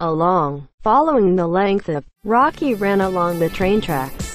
along. Following the length of, Rocky ran along the train tracks.